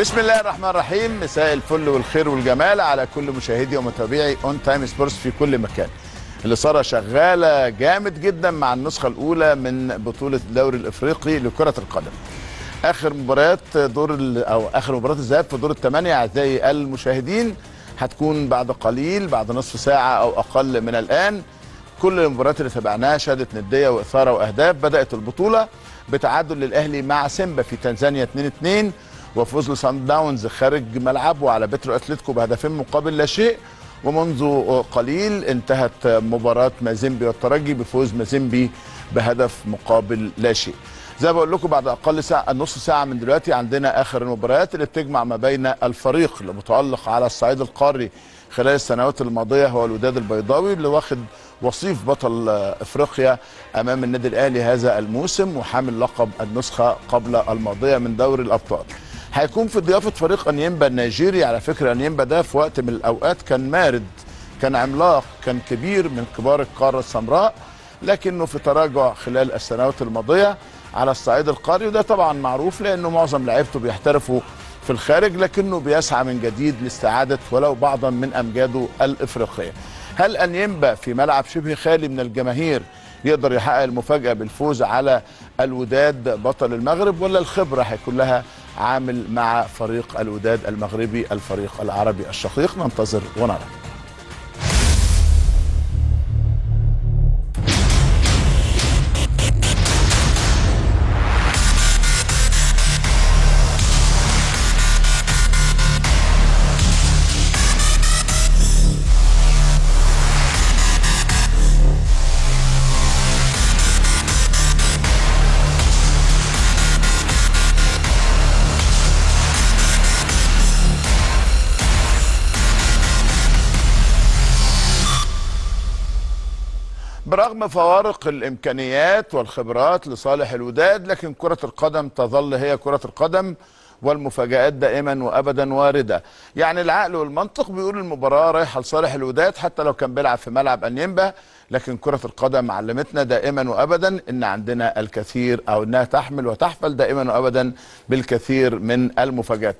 بسم الله الرحمن الرحيم. مساء الفل والخير والجمال على كل مشاهدي ومتابعي اون تايم سبورتس في كل مكان. الإثارة شغالة جامد جدا مع النسخة الأولى من بطولة الدوري الإفريقي لكرة القدم. آخر مباريات دور أو آخر مباراة الذهاب في دور الثمانية أعزائي المشاهدين هتكون بعد قليل بعد نصف ساعة أو أقل من الآن. كل المباريات اللي تابعناها شهدت ندية وإثارة وأهداف بدأت البطولة بتعادل للأهلي مع سيمبا في تنزانيا 2-2 وفوز لسان داونز خارج ملعبه على بترو اتلتيكو بهدفين مقابل لا شيء ومنذ قليل انتهت مباراة مازيمبي والترجي بفوز مازيمبي بهدف مقابل لا شيء زي ما بقول لكم بعد أقل ساعة نص ساعة من دلوقتي عندنا آخر المباريات اللي بتجمع ما بين الفريق اللي متألق على الصعيد القاري خلال السنوات الماضية هو الوداد البيضاوي اللي واخد وصيف بطل إفريقيا أمام النادي الأهلي هذا الموسم وحامل لقب النسخة قبل الماضية من دوري الأبطال. هيكون في ضيافة فريق أنيمبا النيجيري على فكرة أنيمبا ده في وقت من الأوقات كان مارد كان عملاق كان كبير من كبار القارة السمراء لكنه في تراجع خلال السنوات الماضية على الصعيد القاري وده طبعا معروف لأنه معظم لعيبته بيحترفوا في الخارج لكنه بيسعى من جديد لاستعادة ولو بعضا من أمجاده الإفريقية. هل أنيمبا في ملعب شبه خالي من الجماهير يقدر يحقق المفاجأة بالفوز على الوداد بطل المغرب ولا الخبرة هيكون لها عامل مع فريق الوداد المغربي الفريق العربي الشقيق ننتظر ونرى. برغم فوارق الإمكانيات والخبرات لصالح الوداد لكن كرة القدم تظل هي كرة القدم والمفاجآت دائما وابدا واردة. يعني العقل والمنطق بيقول المباراة رايحة لصالح الوداد حتى لو كان بيلعب في ملعب أنيمبا لكن كرة القدم علمتنا دائما وابدا إن عندنا الكثير أو إنها تحمل وتحفل دائما وابدا بالكثير من المفاجآت.